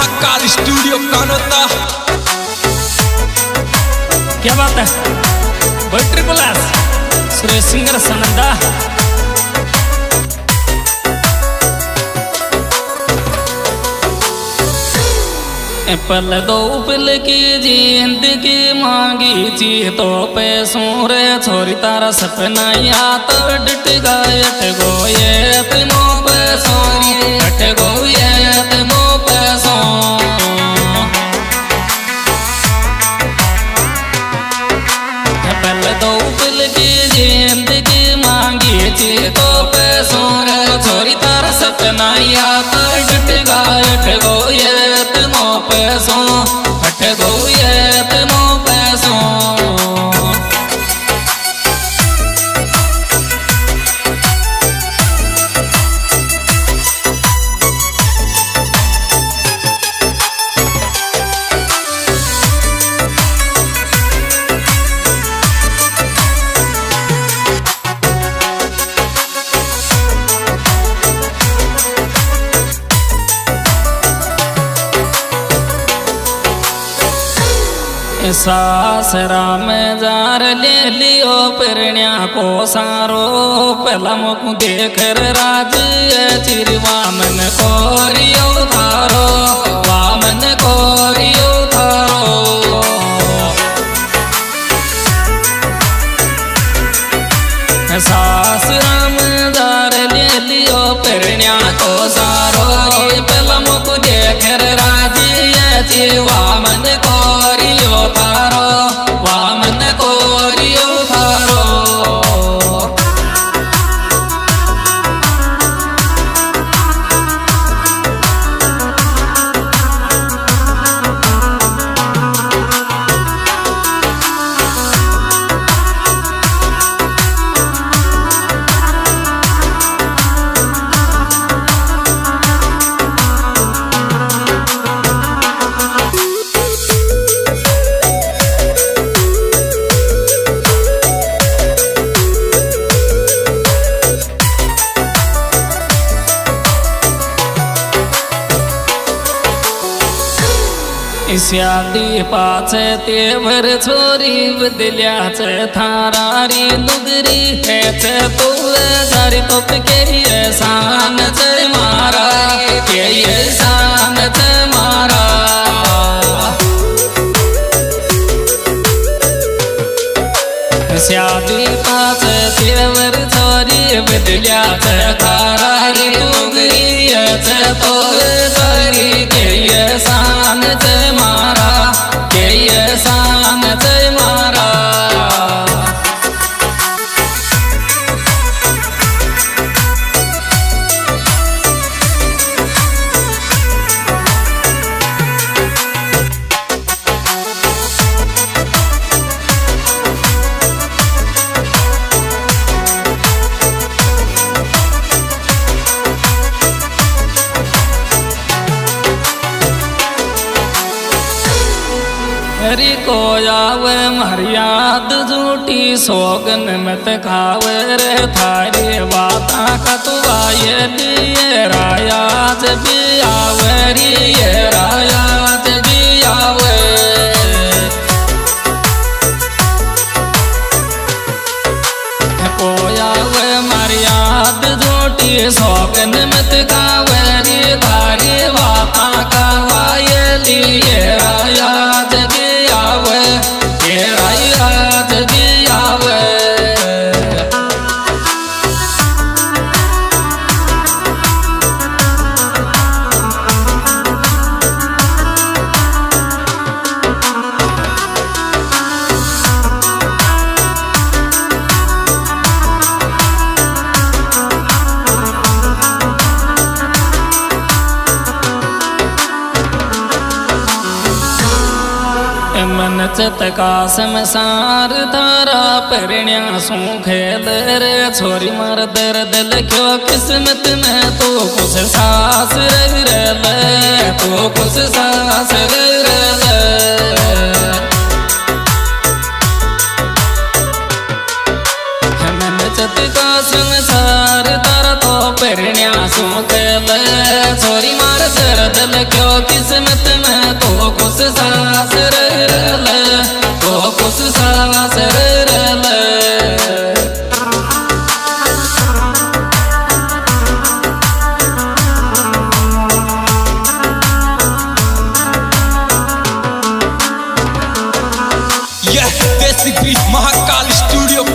Mahakal studio Kanota. क्या बात है? Battery plus Suresh singer Sunanda. पल दो पल की ज़िंदगी मांगी ची तो पे रे छोरी तारा सपना या तो डट गायट गो ये तुमो पैसों सासरा में जार ले लियो पिरण्या को सारो। पहला मुख देख राज चिर वामन को रियो थारो वामन को रियो थारो सासरा में जार ले लियो पिरण्या को सारो। पहला मुख देख राज चिर शादी पाचे तेवर छोरी बदल्याच थारारी नुगरी हेच तो जारी तोप के सान मारा। के झूठी सोगन मत खावे रे थारी बाता का लिए आए राया जब री ये कासम सार तारा परिण्या सूखे दर, छोरी मार दर, दिल क्यों किस्मत में तो कुछ सास रे रे तो कुछ सास रे संसार तो छोरी मार दर्द क्यों किस्मत में तो कुछ सास रह रे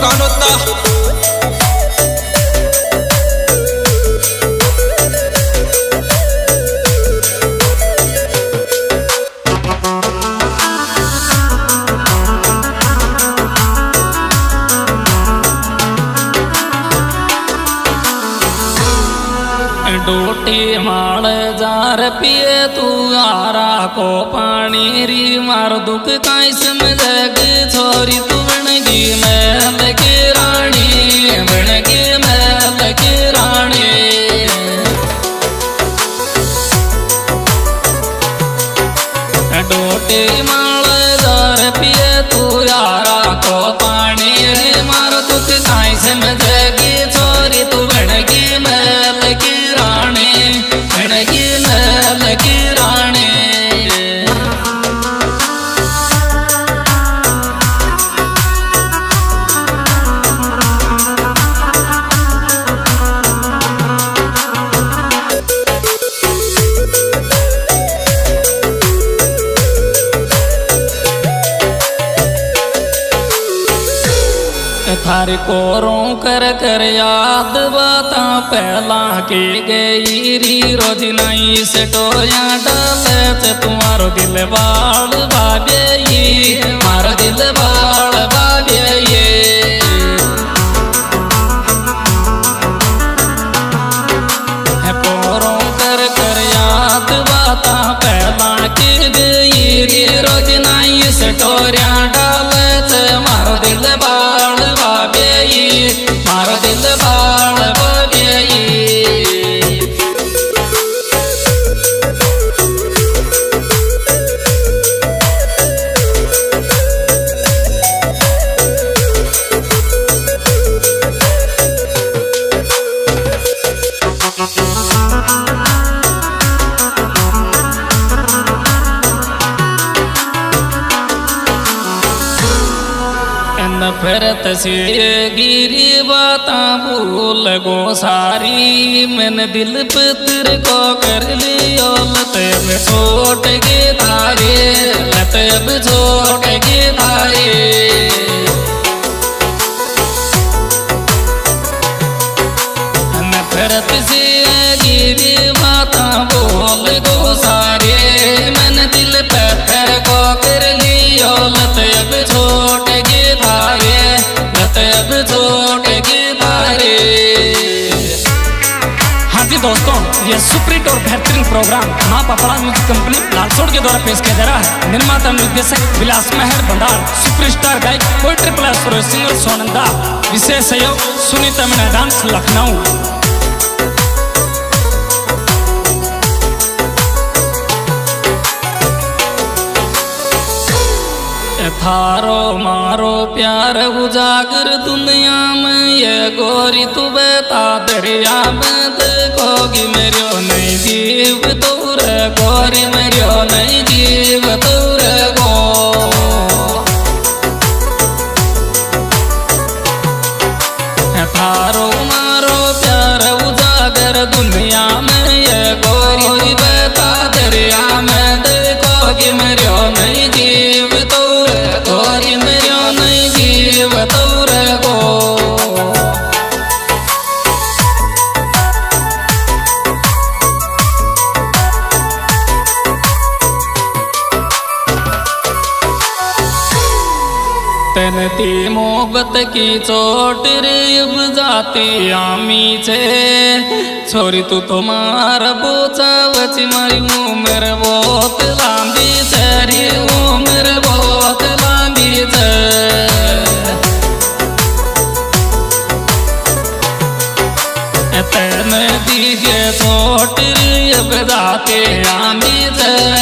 स्टूडियो कानोता डोटी माल जार पिए तू आरा को पानी री मार दुख काई समझग छोरी मैं की रानी थारी कोरों कर कर याद बात पहला की गई री रोज नहीं से टोया डाले ते तुम्हारो दिल बाल बाबे मारो दिल बाल नफरत से गिरी, बाता भूल गो सारी। मैंने दिल पत्र को कर लियो लतब छोट के तारे लतब छोट के तारे। दोस्तों ये सुप्रीट और बेहतरीन प्रोग्राम माँ पपड़ा म्यूज़िक कंपनी लालसोड़ के द्वारा पेश किया जा रहा है। निर्माता निर्देशक विलास मेहर भंडार, सुपरस्टार गायक पोइट्री प्लस सिंगर सोनंदा, विशेष सहयोग सुनीता मीना डांस, लखनऊ। थारो मारो प्यार उजागर दुनिया में, ये गोरी तू बेता दरिया में देखोगी मेरे नहीं जीव रे गोरी मेरे नहीं जीव तूर होती मोहब्बत की चोट रेब अब आमी छे। छोरी तू तो तुमार बोचा बची मारी उम्र बहुत लांबी छे। उम्र बहुत लांबी छे। तेने दीजिए, चोट रे अब आमी छे।